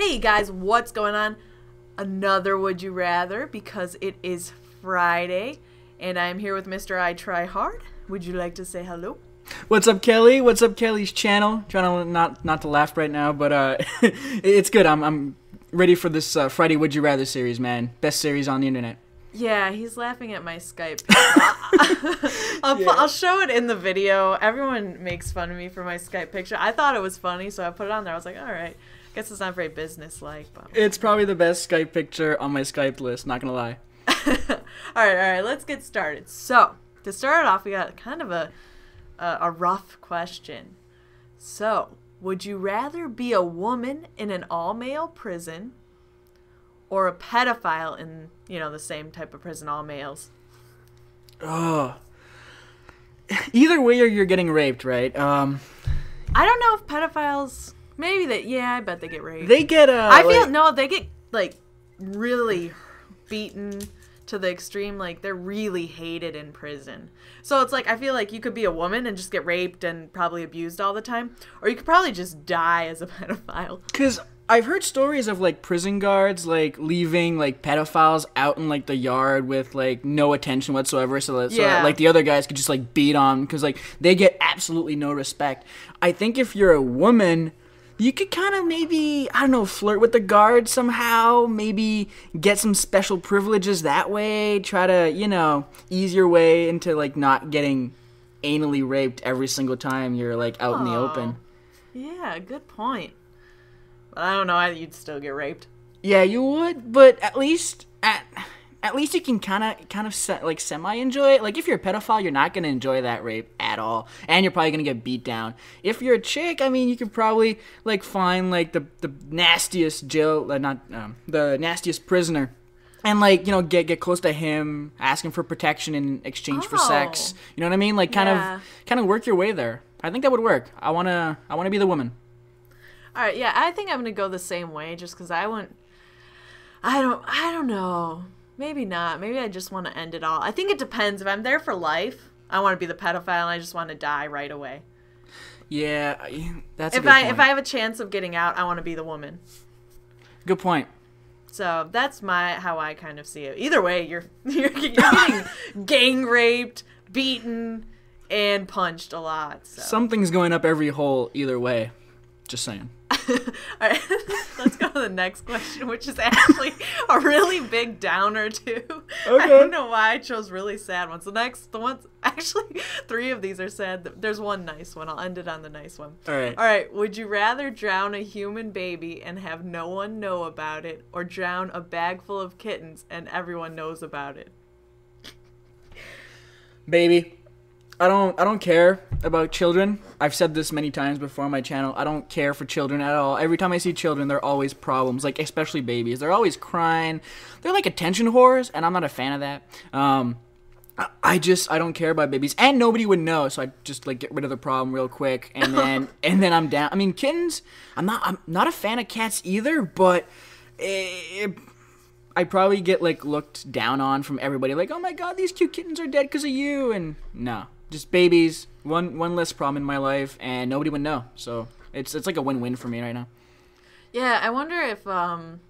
Hey guys, what's going on? Another Would You Rather because it is Friday and I'm here with Mr. I Try Hard. Would you like to say hello? What's up, Kelly? What's up, Kelly's channel? Trying to not not to laugh right now, but uh, it's good. I'm I'm ready for this uh, Friday Would You Rather series, man. Best series on the internet. Yeah, he's laughing at my Skype. I'll, pu- I'll show it in the video. Everyone makes fun of me for my Skype picture. I thought it was funny, so I put it on there. I was like, all right. Guess it's not very business-like, but It's probably the best Skype picture on my Skype list. Not gonna lie. all right, all right. Let's get started. So to start off, we got kind of a a, a rough question. So, would you rather be a woman in an all-male prison, or a pedophile in you know the same type of prison, all males? Oh. Either way, you're, you're getting raped, right? Um, I don't know if pedophiles. Maybe that. Yeah, I bet they get raped. they get uh. I feel no, they get like really beaten to the extreme. Like they're really hated in prison. So it's like I feel like you could be a woman and just get raped and probably abused all the time, or you could probably just die as a pedophile. Because I've heard stories of like prison guards like leaving like pedophiles out in like the yard with like no attention whatsoever, so that, so that, Yeah. like the other guys could just like beat on because like they get absolutely no respect. I think if you're a woman. You could kind of maybe, I don't know, flirt with the guard somehow, maybe get some special privileges that way, try to, you know, ease your way into like not getting anally raped every single time you're like out in the open. Yeah, good point. But I don't know. You'd still get raped. Yeah, you would, but at least at least you can kind of kind of se- like semi enjoy it. Like if you're a pedophile, you're not gonna enjoy that rape at all, and you're probably gonna get beat down. If you're a chick, I mean, you could probably like find like the the nastiest jail, uh, not um, the nastiest prisoner. And like you know, get get close to him, ask him for protection in exchange for sex. Oh. You know what I mean? Like kind Yeah. of kind of work your way there. I think that would work. I wanna I wanna be the woman. All right, yeah, I think I'm gonna go the same way, just because I want. I don't. I don't know. Maybe not. Maybe I just want to end it all. I think it depends. If I'm there for life, I want to be the pedophile, and I just want to die right away. Yeah, that's If I point. if I have a chance of getting out, I want to be the woman. good point. So that's my how I kind of see it. Either way, you're you're, you're getting gang raped, beaten, and punched a lot. So. Something's going up every hole either way. Just saying. All right, let's go to the next question, which is actually a really big downer too. Okay. I don't know why I chose really sad ones. The next, the ones actually, three of these are sad. There's one nice one. I'll end it on the nice one. All right. All right. Would you rather drown a human baby and have no one know about it, or drown a bag full of kittens and everyone knows about it? Baby, I don't I don't care about children. I've said this many times before on my channel. I don't care for children at all. Every time I see children, they're always problems, like especially babies. They're always crying. They're like attention whores, and I'm not a fan of that. Um I- just I don't care about babies, and nobody would know. So I just like get rid of the problem real quick, and then and then I'm down. I mean, kittens. I'm not I'm not a fan of cats either, but eh, I probably get like looked down on from everybody. Like, oh my god, these cute kittens are dead because of you. And no, just babies. One one less problem in my life, and nobody would know. So it's it's like a win win for me right now. Yeah, I wonder if um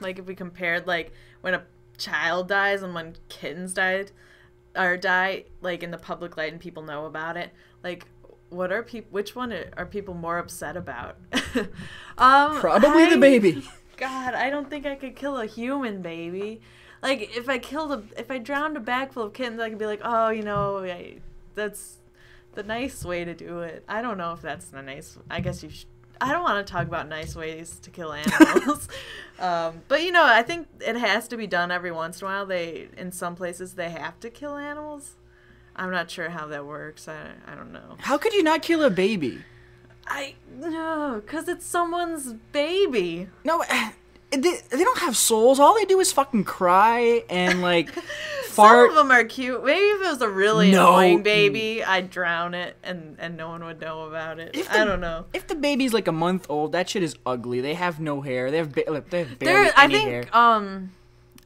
like if we compared like when a child dies and when kittens died or die like in the public light and people know about it, like what are people which one are, people more upset about? um Probably I- the baby. God, I don't think I could kill a human baby. Like if I killed a if I drowned a bag full of kittens, I could be like, "Oh, you know, I, that's the nice way to do it." I don't know if that's the nice. I guess you. Sh- I don't want to talk about nice ways to kill animals, um, but you know, I think it has to be done every once in a while. They in some places they have to kill animals. I'm not sure how that works. I I don't know. How could you not kill a baby? I no, cause it's someone's baby. No, eh, they, they don't have souls. All they do is fucking cry and like Some of them are cute. Maybe if it was a really No. annoying baby, I'd drown it and and no one would know about it. If I don't know. If the baby's like a month old, that shit is ugly. They have no hair. They have ba- they have barely There, I think hair. um,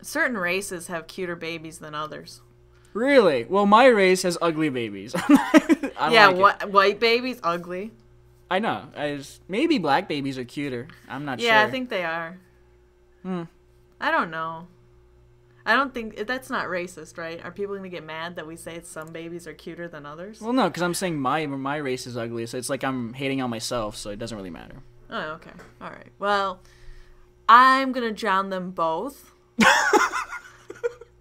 certain races have cuter babies than others. Really? Well, my race has ugly babies. I don't yeah, like it. white babies ugly. I know. I just, maybe black babies are cuter. I'm not Yeah, sure. Yeah, I think they are. Hmm. I don't know. I don't think eh, that's not racist, right? Are people gonna get mad that we say some babies are cuter than others? Well, no, because I'm saying my my race is ugly, so it's like I'm hating on myself, so it doesn't really matter. Oh, okay. All right. Well, I'm gonna drown them both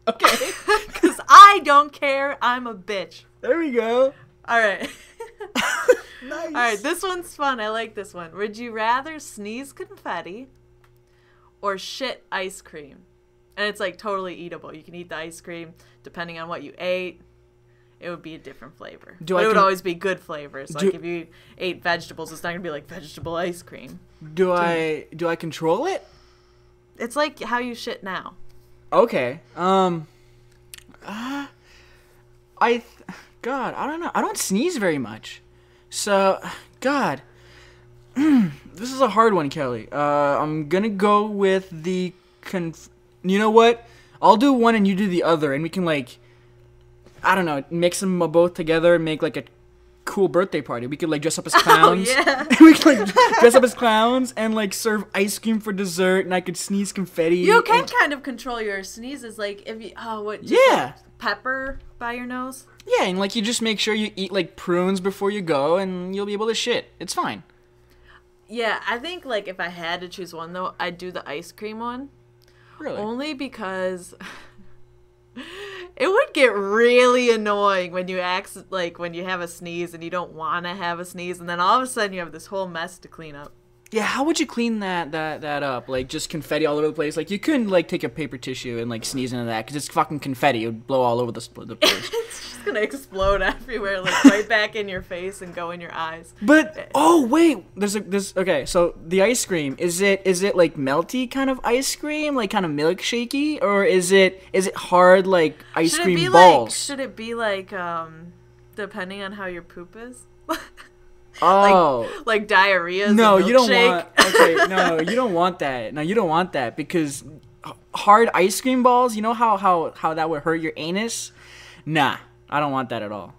Okay. because I don't care. I'm a bitch. there we go. All right. Nice. All right. This one's fun. I like this one. Would you rather sneeze confetti or shit ice cream? And it's like totally eatable. You can eat the ice cream depending on what you ate. It would be a different flavor. Do but I it would con- always be good flavors. Do- Like if you ate vegetables, it's not gonna be like vegetable ice cream. Do I do I control it? It's like how you shit now. Okay. Um. Uh, I. Th- God, I don't know. I don't sneeze very much. So, God. this is a hard one, Kelly. Uh, I'm gonna go with the conf. You know what? I'll do one and you do the other, and we can like. I don't know, mix them both together and make like a cool birthday party. We could like dress up as clowns. Oh yeah. we could like dress up as clowns and like serve ice cream for dessert, and I could sneeze confetti. You can and- kind of control your sneezes, like if you oh what Yeah. like, pepper by your nose. Yeah, and like you just make sure you eat like prunes before you go, and you'll be able to shit. It's fine. Yeah, I think like if I had to choose one though, I'd do the ice cream one. Really. Only because it would get really annoying when you act like when you have a sneeze and you don't want to have a sneeze, and then all of a sudden you have this whole mess to clean up. Yeah, how would you clean that that that up? Like just confetti all over the place. Like you couldn't like take a paper tissue and like sneeze into that because it's fucking confetti. It would blow all over the, the place. it's just gonna explode everywhere, like right back in your face and go in your eyes. but oh wait, there's a this okay. So the ice cream is it is it like melty kind of ice cream, like kind of milkshakey, or is it is it hard like ice Should cream balls? like? Should it be like um, depending on how your poop is? oh. like diarrhea. No, you don't want. Okay, no, you don't want that. No, you don't want that because hard ice cream balls. You know how how how that would hurt your anus. Nah, I don't want that at all.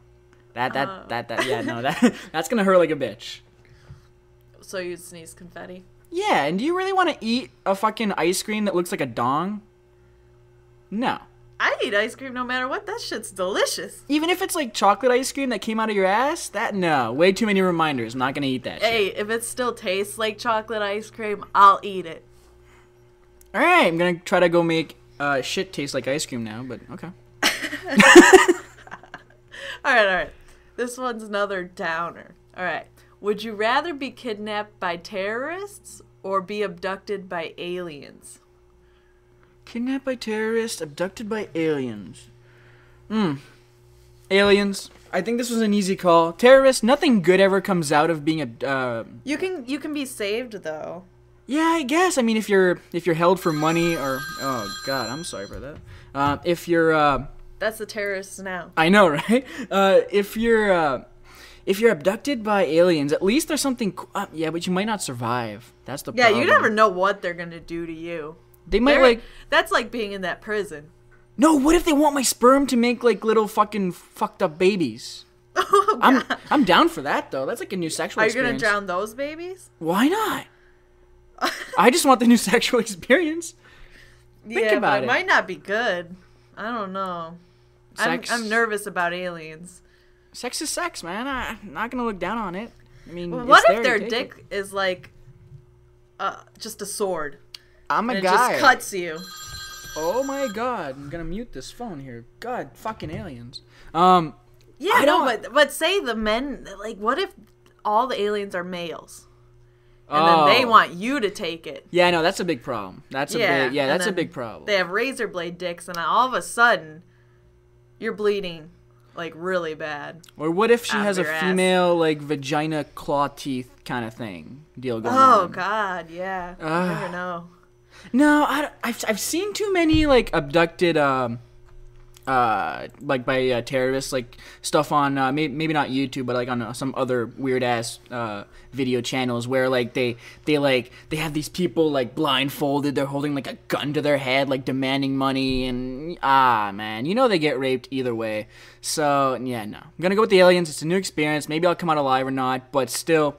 That that Oh. that that yeah no that that's gonna hurt like a bitch. so you sneeze confetti. Yeah, and do you really want to eat a fucking ice cream that looks like a dong? No. Eat ice cream no matter what. That shit's delicious. Even if it's like chocolate ice cream that came out of your ass, that no, way too many reminders. I'm not gonna eat that. shit. Hey, if it still tastes like chocolate ice cream, I'll eat it. All right, I'm gonna try to go make uh, shit taste like ice cream now, but okay. All right, all right. This one's another downer. All right. Would you rather be kidnapped by terrorists or be abducted by aliens? Kidnapped by terrorists, abducted by aliens. Hmm. Aliens. I think this was an easy call. Terrorists, nothing good ever comes out of being a. Uh, You can you can be saved though. yeah, I guess. I mean, if you're if you're held for money or oh god, I'm sorry for that. Uh, if you're, uh, That's the terrorists now. I know, right? Uh, if you're, uh, if you're abducted by aliens, at least there's something. Uh, yeah, but you might not survive. That's the Yeah, problem. you never know what they're gonna do to you. They might They're- like. that's like being in that prison. No, what if they want my sperm to make like little fucking fucked up babies? I'm I'm down for that though. That's like a new sexual Are you gonna drown those babies? Why not? I just want the new sexual experience. yeah, about but it. it might not be good. I don't know. Sex. I'm, I'm nervous about aliens. Sex is sex, man. I, I'm not gonna look down on it. I mean, Well, what if their dick it. is like uh, just a sword I'm a and it just cuts you? Oh my god! I'm gonna mute this phone here. God, fucking aliens. Um, Yeah, I no, but but say the men like what if all the aliens are males and oh. then they want you to take it? Yeah, no, that's a big problem. That's a Yeah, big. Yeah, that's a big problem. They have razor blade dicks, and all of a sudden, you're bleeding like really bad. Or what if she has a ass. female like vagina claw teeth kind of thing deal going Oh on? Oh God, yeah. Ugh. never know. No, I, have I've seen too many like abducted, um, uh, like by uh, terrorists, like stuff on uh, maybe, maybe not YouTube, but like on uh, some other weird ass uh, video channels where like they they like they have these people like blindfolded, they're holding like a gun to their head, like demanding money, and ah man, you know they get raped either way. So yeah, no, I'm gonna go with the aliens. It's a new experience. Maybe I'll come out alive or not, but still.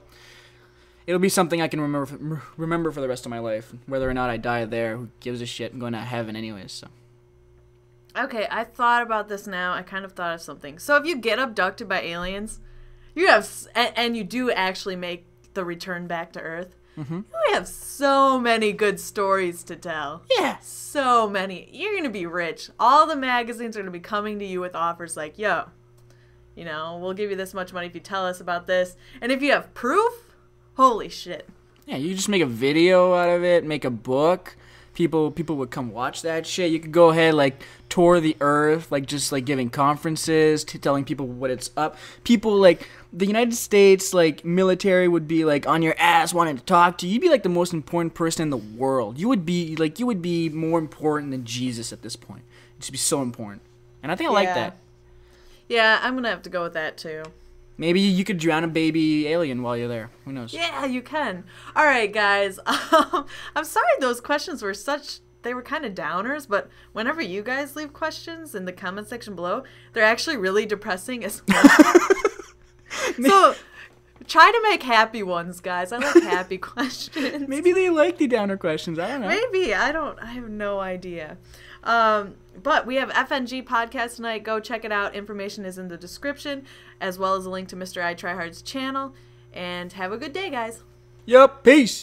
It'll be something I can remember for, remember for the rest of my life. Whether or not I die there, who gives a shit? I'm going to heaven anyways. So Okay, I thought about this now. I kind of thought of something. So if you get abducted by aliens, you have and, and you do actually make the return back to Earth. Mm-hmm. You have so many good stories to tell. yeah, So many. You're gonna be rich. All the magazines are gonna be coming to you with offers like, "Yo, you know, we'll give you this much money if you tell us about this." And if you have proof, holy shit. yeah. You just make a video out of it, make a book. People people would come watch that shit. You could go ahead like tour the earth, like just like giving conferences, t- telling people what it's up. People like the United States like military would be like on your ass wanting to talk to you. You'd be like the most important person in the world. You would be like you would be more important than Jesus at this point. You'd just be so important. And I think I like that. Yeah, I'm gonna have to go with that too. Maybe you could drown a baby alien while you're there. Who knows? Yeah, you can. All right, guys. Um, I'm sorry those questions were such they were kind of downers, but whenever you guys leave questions in the comment section below, they're actually really depressing as well. so try to make happy ones, guys. I like happy questions. Maybe they like the downer questions. I don't know. Maybe. I don't I have no idea. Um, but we have FNG podcast tonight. Go check it out. Information is in the description, as well as a link to Mr. I Try Hard's channel. And have a good day, guys. Yep. Peace.